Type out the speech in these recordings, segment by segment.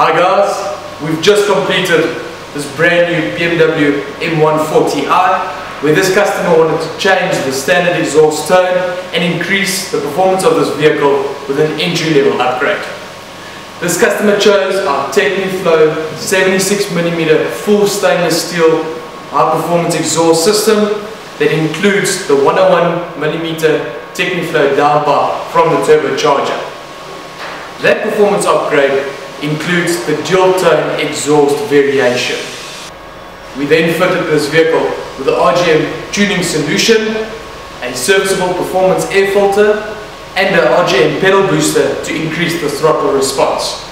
Hi guys, we've just completed this brand new BMW M140i where this customer wanted to change the standard exhaust tone and increase the performance of this vehicle with an entry level upgrade. This customer chose our Techniflow 76mm full stainless steel high performance exhaust system that includes the 101mm Techniflow downpipe from the turbocharger. That performance upgrade includes the dual tone exhaust variation. We then fitted this vehicle with the RGM tuning solution, a serviceable performance air filter and an RGM pedal booster to increase the throttle response.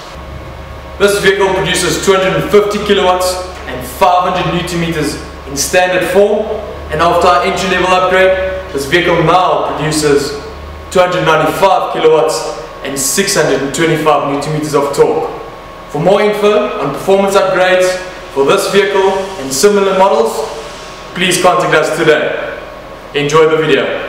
This vehicle produces 250 kilowatts and 500 newton meters in standard form and after our entry level upgrade this vehicle now produces 295 kilowatts and 625 newton meters of torque. For more info on performance upgrades for this vehicle and similar models, please contact us today. Enjoy the video.